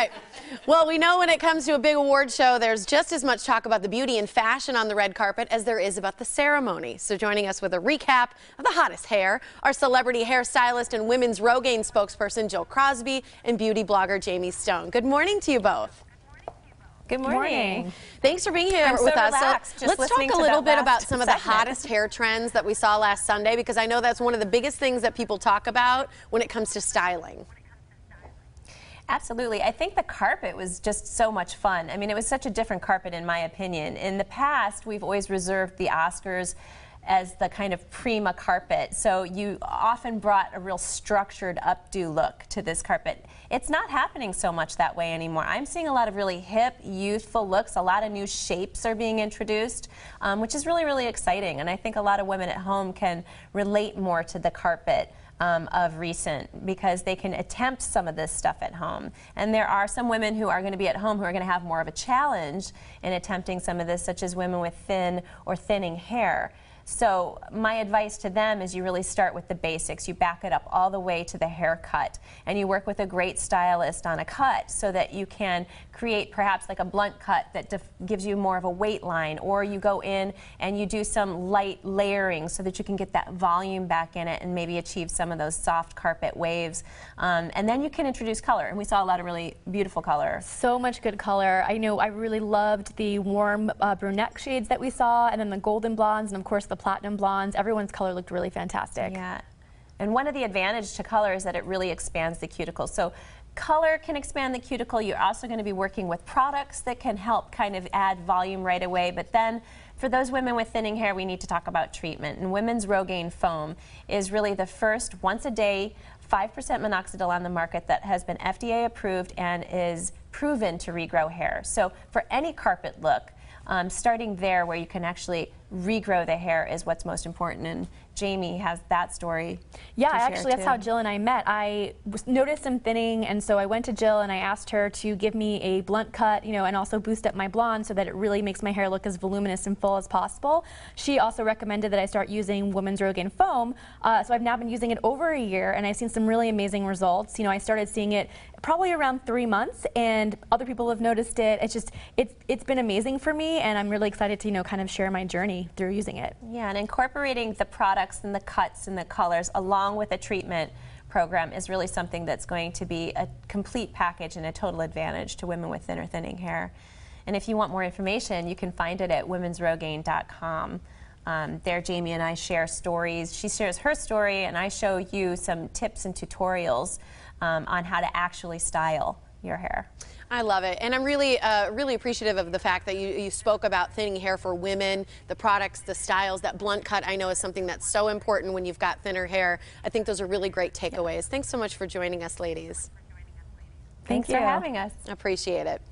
right. Well, we know when it comes to a big award show, there's just as much talk about the beauty and fashion on the red carpet as there is about the ceremony. So joining us with a recap of the hottest hair, our celebrity hairstylist and women's Rogaine spokesperson Jill Crosby and beauty blogger Jamie Stone. Good morning to you both. Good morning. Good morning. Thanks for being here I'm with so us. Relaxed, so let's talk a little bit about some of the hottest hair trends that we saw last Sunday because I know that's one of the biggest things that people talk about when it comes to styling. Absolutely. I think the carpet was just so much fun. I mean, it was such a different carpet in my opinion. In the past, we've always reserved the Oscars as the kind of prima carpet. So you often brought a real structured updo look to this carpet. It's not happening so much that way anymore. I'm seeing a lot of really hip, youthful looks. A lot of new shapes are being introduced, um, which is really, really exciting. And I think a lot of women at home can relate more to the carpet um, of recent because they can attempt some of this stuff at home. And there are some women who are going to be at home who are going to have more of a challenge in attempting some of this, such as women with thin or thinning hair. So my advice to them is you really start with the basics. You back it up all the way to the haircut and you work with a great stylist on a cut so that you can create perhaps like a blunt cut that gives you more of a weight line or you go in and you do some light layering so that you can get that volume back in it and maybe achieve some of those soft carpet waves. Um, and then you can introduce color and we saw a lot of really beautiful color. So much good color. I know I really loved the warm uh, brunette shades that we saw and then the golden blondes and of course the platinum blondes. Everyone's color looked really fantastic. Yeah. And one of the advantages to color is that it really expands the cuticle. So color can expand the cuticle. You're also going to be working with products that can help kind of add volume right away. But then for those women with thinning hair, we need to talk about treatment. And Women's Rogaine Foam is really the first once a day 5% minoxidil on the market that has been FDA approved and is proven to regrow hair. So for any carpet look, um, starting there where you can actually regrow the hair is what's most important. And Jamie has that story. Yeah, actually, that's how Jill and I met. I noticed some thinning, and so I went to Jill and I asked her to give me a blunt cut, you know, and also boost up my blonde so that it really makes my hair look as voluminous and full as possible. She also recommended that I start using Women's Rogaine foam, uh, so I've now been using it over a year, and I've seen some really amazing results. You know, I started seeing it probably around three months, and other people have noticed it. It's just, it's, it's been amazing for me, and I'm really excited to, you know, kind of share my journey through using it. Yeah, and incorporating the products and the cuts and the colors along with a treatment program is really something that's going to be a complete package and a total advantage to women with thinner thinning hair. And if you want more information, you can find it at womensrogaine.com. Um, there, Jamie and I share stories. She shares her story, and I show you some tips and tutorials um, on how to actually style your hair. I love it. And I'm really, uh, really appreciative of the fact that you, you spoke about thinning hair for women, the products, the styles. That blunt cut, I know, is something that's so important when you've got thinner hair. I think those are really great takeaways. Thanks so much for joining us, ladies. Thanks Thank for having us. Appreciate it.